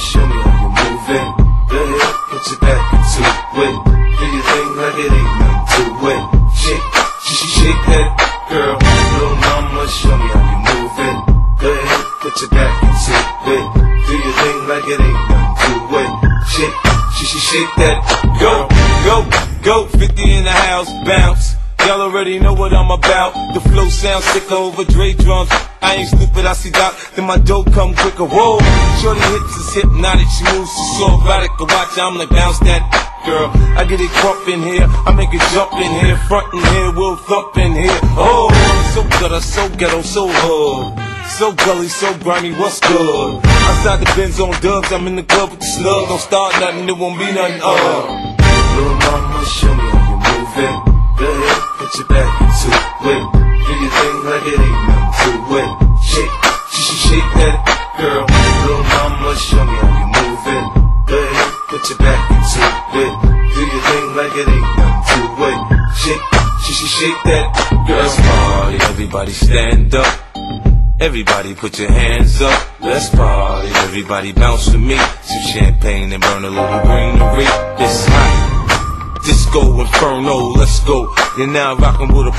show me how you move it. Go ahead, put your back into it. Do your thing like it ain't nothing to it. Shake, shake, shake that, girl. Little mama, show me how you move it. Go ahead, put your back into it. Do your thing like it ain't nothing to it. Shake, shake, shake that, Go, go, go, 50 in the house, bounce. Y'all already know what I'm about. The flow sounds sicker over Dre drums. I ain't stupid, I see Doc, then my dope come quicker. Whoa, shorty hits is hypnotic, she moves, she's so erotic. I watch, I'm like bounce that girl. I get it crump in here, I make it jump in here, front in here, we'll thump in here. Oh, so good, I'm so ghetto, so hood. So gully, so grimy, what's good? Outside the Benz on dubs, I'm in the club with the slug. Don't start nothing, it won't be nothing, uh. Little mama, show me how you move it. Your back into it. Do your thing like it ain't nothing to it. Shake, shake, shake that, girl. Little mama, show me how you move it. Go ahead, put your back into it. Do your thing like it ain't nothing to it. Shake, shake, shake that, girl. Let's party, everybody stand up. Everybody put your hands up. Let's party, everybody bounce with me. Some champagne and burn a little greenery. It's hot. Disco Inferno, let's go. You're now rocking with a